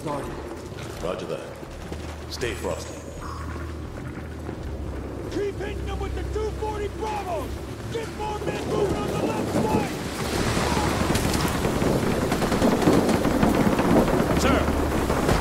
started. Roger that. Stay frosty. Keep hitting them with the 240 Bravos! Get more men moving on the left flank! Sir,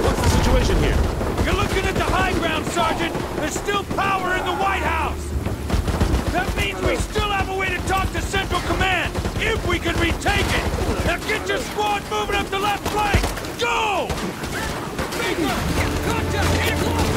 what's the situation here? You're looking at the high ground, Sergeant! There's still power in the White House! That means we still have a way to talk to Central Command, if we can retake it! Now get your squad moving up the left flank! Go! Contact! Contact!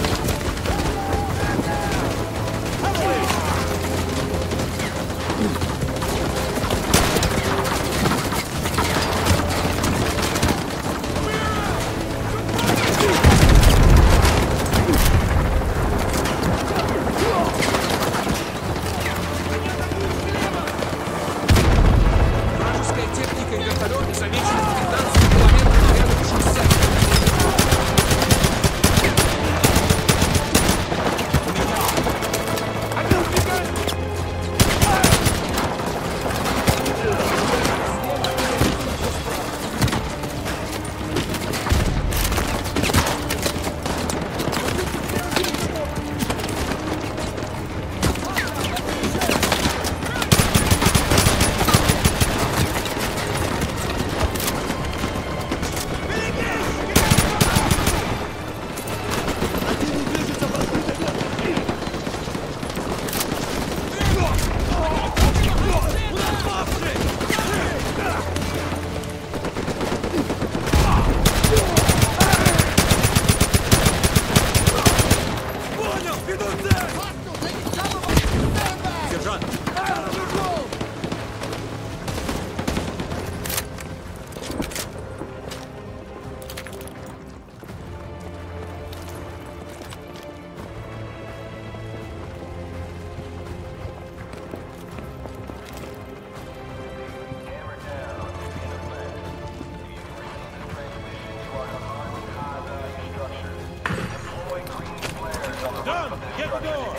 Done! Get the door!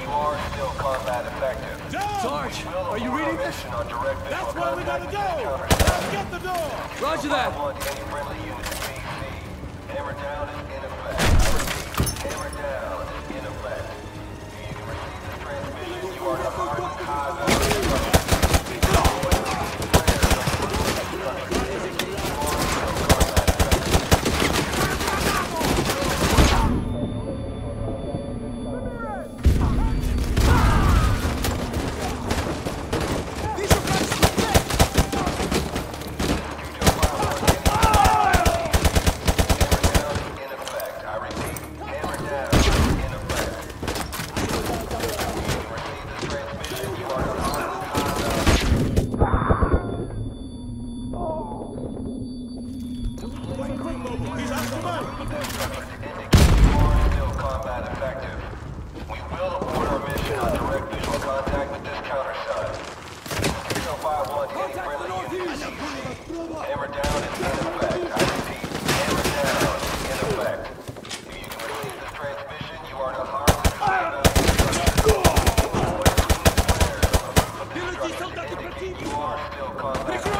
You are still combat effective. Done! Sarge, are you reading this? Mission on direct That's where we gotta go! with this Now get the door! Roger that. I want any friendly units in DC. Hammer down is in effect. I repeat, hammer down is in effect. You can receive this transmission. You are to harm high value structure. In effect. I repeat, hammer down in effect. You can receive this transmission. You are to harm high value You are still combat effective. We will abort our mission on direct visual contact with this countersign. 6051 to any friendly units. Hammer down is in effect. I repeat, hammer down in effect. You can receive this transmission. You are to harm the high You are still combat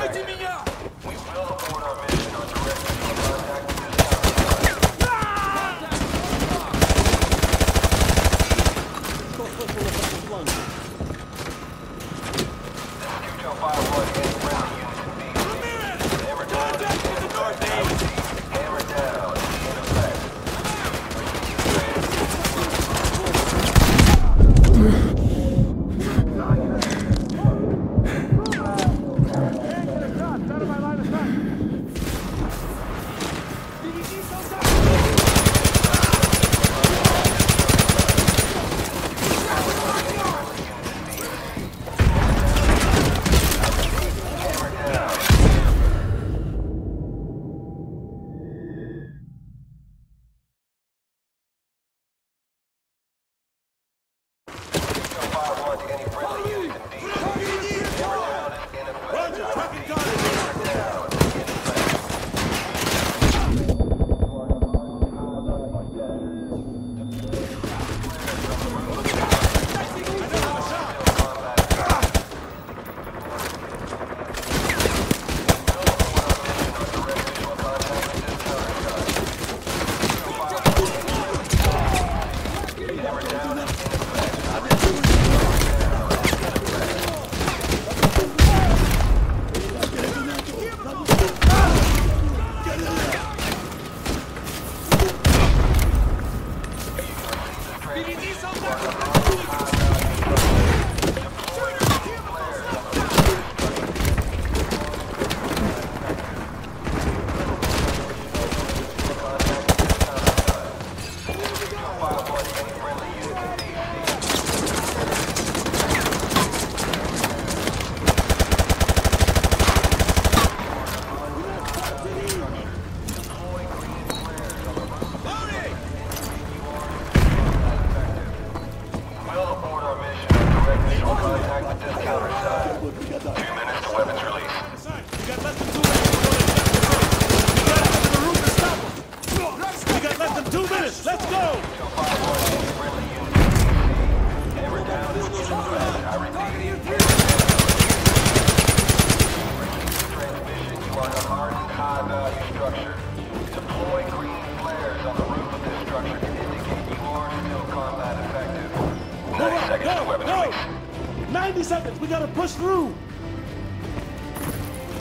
Vidi, ti sam tako...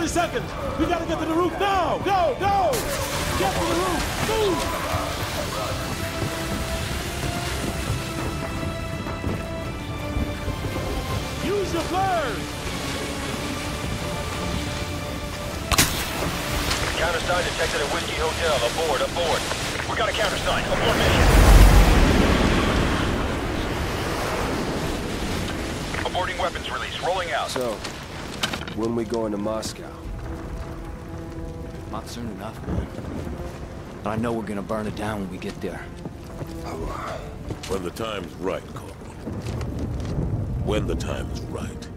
30 seconds. We gotta get to the roof now. Go, go. Get to the roof. Move. Use your flares. Countersign detected at Whiskey Hotel. Aboard, aboard. We got a countersign. Aboard mission. Aborting weapons release. Rolling out. So, when we going to Moscow? Not soon enough, man. But I know we're gonna burn it down when we get there. Oh, uh. When the time's right, Corporal. When the time's right.